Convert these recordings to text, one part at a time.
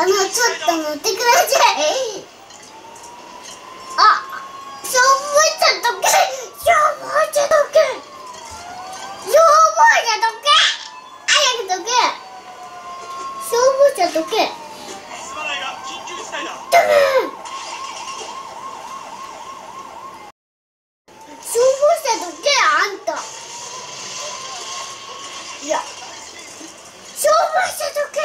あのちょっと乗ってください。あ消防車どけ？消防車どけ？消防車どけ？早くどけ。消防車どけすまないが緊急事態だダメ消防車どけ？あんた。いや。消防車どけ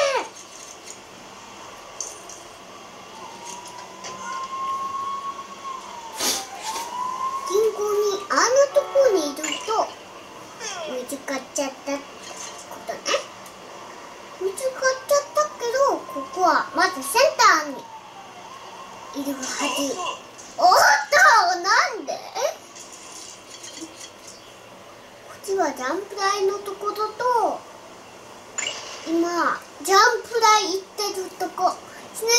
銀行にあんなとこにいると見つかっちゃったってことね。見つかっちゃったけどここはまずセンターにいるはず。おっとなんで？こっちはジャンプ台のところと今ジャンプ台行ってるとこ。死ぬよ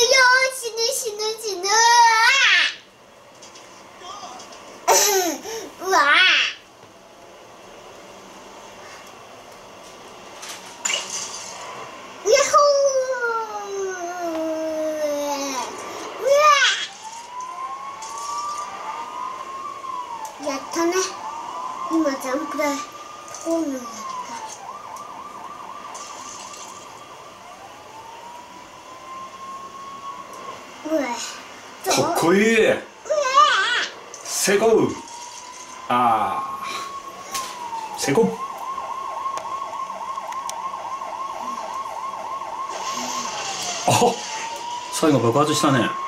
死ぬ死ぬ死ぬ。やったね。今ジャンプ台通るのやった。かっこいい。成功あー。成功あ最後爆発したね